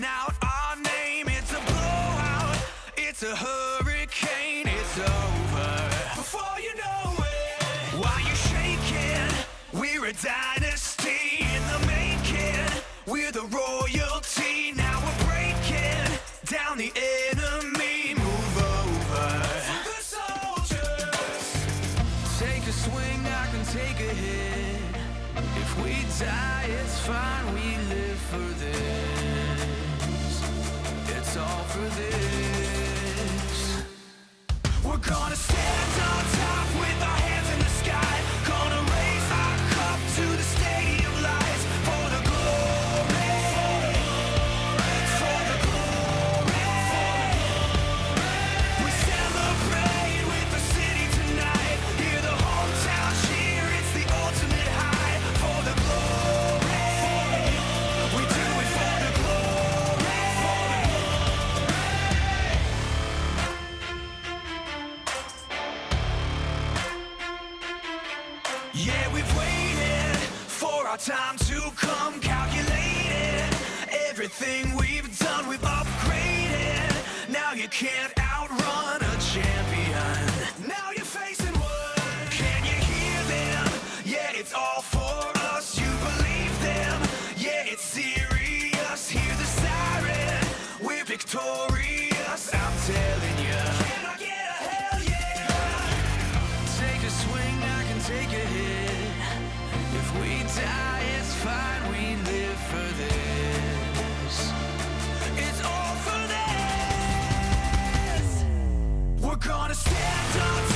calling out our name. It's a blowout, it's a hurricane, it's over. Before you know it, while you're shaking, we're a dynasty in the making. We're the royalty, now we're breaking down the enemy. Move over. For the soldiers, take a swing, I can take a hit. If we die, it's fine, we live for this. It's all for this. We're gonna stand on Yeah, we've waited for our time to come, calculated everything we've done, we've upgraded. Now you can't outrun a champion. Now you're facing one. Can you hear them? Yeah, it's all for us. You believe them? Yeah, it's serious. Hear the siren. We're victorious. I'm telling gonna stand up